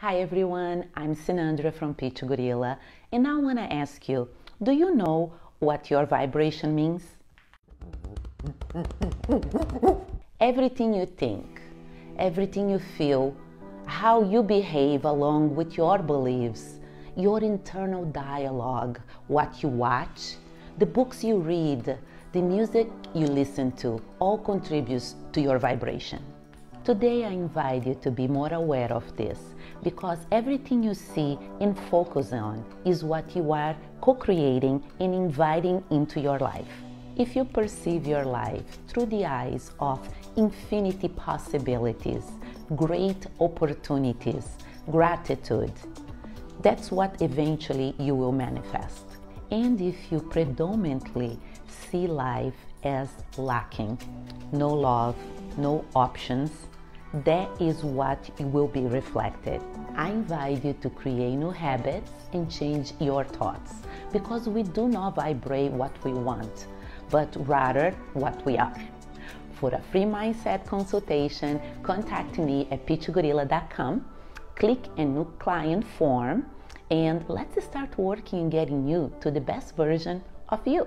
Hi everyone, I'm Sinandra from Peach Gorilla, and I want to ask you do you know what your vibration means? everything you think, everything you feel, how you behave along with your beliefs, your internal dialogue, what you watch, the books you read, the music you listen to, all contributes to your vibration. Today, I invite you to be more aware of this because everything you see and focus on is what you are co creating and inviting into your life. If you perceive your life through the eyes of infinity possibilities, great opportunities, gratitude, that's what eventually you will manifest. And if you predominantly see life as lacking, no love, no options, that is what will be reflected. I invite you to create new habits and change your thoughts because we do not vibrate what we want, but rather what we are. For a free mindset consultation, contact me at peachgorilla.com, click a new client form, and let's start working and getting you to the best version of you.